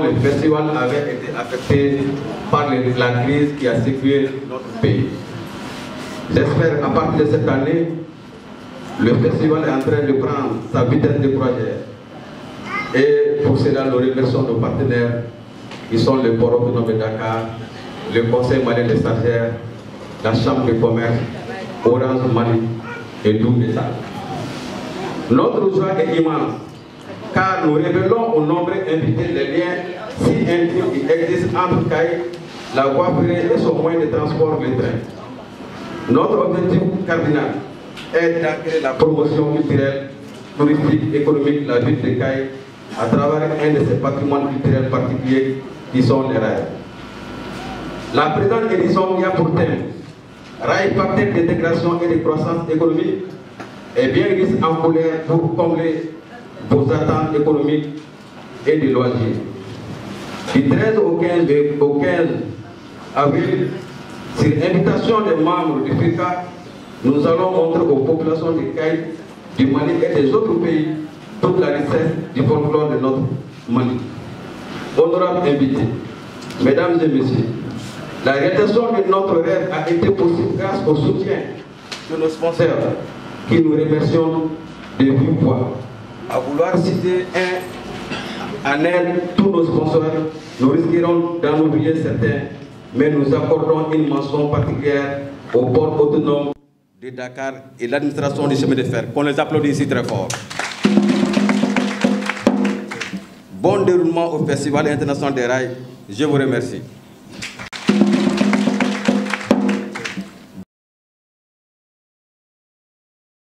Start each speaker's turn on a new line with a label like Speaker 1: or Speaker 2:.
Speaker 1: Le festival avait été affecté par la crise qui a secoué notre pays. J'espère à partir de cette année, le festival est en train de prendre sa vitesse de projet. Et pour cela, nous remercions nos partenaires qui sont le Port de Dakar, le Conseil malien des stagiaires, la Chambre de commerce, Orange Mali et Doum Notre joie est immense car nous révélons aux nombreux invités les liens si intimes qui existent entre CAI, la voie ferrée et son moyen de transport, le train. Notre objectif cardinal est d'ancrer la promotion culturelle, touristique, économique de la ville de CAI à travers un de ses patrimoines culturels particuliers qui sont les rails. La présente édition y a pour thème Rail facteur d'intégration et de croissance économique est bien riche en couleur pour combler vos attentes économiques et de loisirs. Du 13 au 15, au 15 avril, sur invitation des membres du FICA, nous allons montrer aux populations de Caï, du Mali et des autres pays toute la richesse du folklore de notre Mali. Honorables invités, mesdames et messieurs, la réalisation de notre rêve a été possible grâce au soutien de nos sponsors qui nous remercions de vive voix à vouloir citer un en aide tous nos sponsors, nous risquerons d'en oublier certains, mais nous accordons une mention particulière au port autonome de Dakar et l'administration du chemin de fer. Qu'on les applaudisse ici très fort. Bon déroulement au Festival international des rails. Je vous remercie.